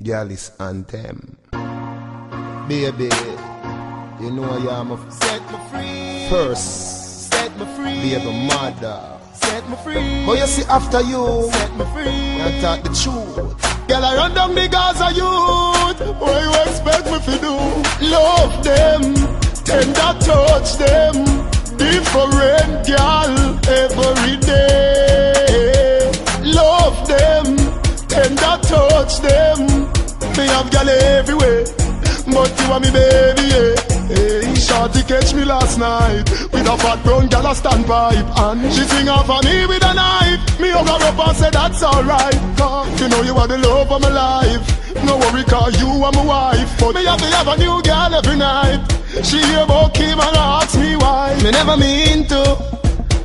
Gallus Anthem. Baby, you know I am a Set me free. first Set me free. baby mother. Set me free. But you see, after you, Set me free. I talk the truth. Girl, I run down the Gaza youth. What you expect me to do? Love them, tender touch them. Different girl Me have girl everywhere, but you are me baby. Yeah. Eh, hey, Shorty catch me last night with a fat brown gal a standpipe and she swing off on me with a knife. Me hug her up and say that's alright. Cause you know you are the love of my life. No worry, cause you are my wife. But me have to have a new girl every night. She hear about Kim and ask me why. Me never mean to.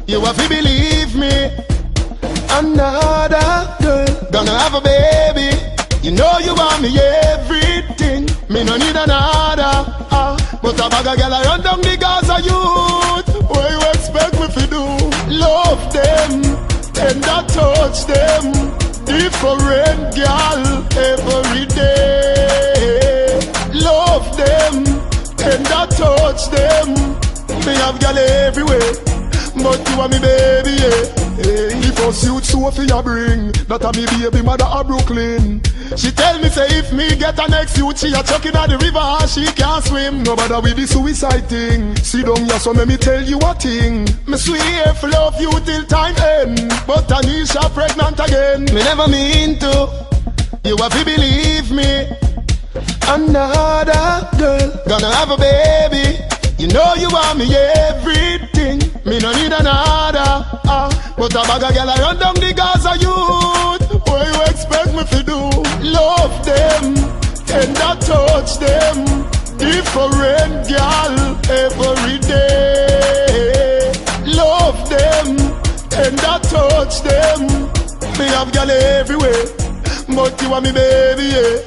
You have to believe me. Another girl gonna have a baby. You know you want me everything. Run down the Gaza youth. What you expect me to do? Love them, tender touch them. Different girl every day. Love them, tender touch them. Me have girl everywhere. But you are me baby. Hey, if us youth Sophie a bring. That a me baby mother a Brooklyn. She tell me say if me get a next youth She a chuck in the river She can't swim. No bother with the suicide thing. Sit down here so let me tell you a thing. Me swear for love you till time end. But Anisha pregnant again. Me never mean to. You have to believe me. Another girl gonna have a baby. You know you want me everything. Me no need another. But a bag of girl I run down the Gaza youth. What you expect me to do? Love them, tender touch them. Different girl every day. Love them, tender touch them. Me have girl everywhere, but you are me baby. Yeah.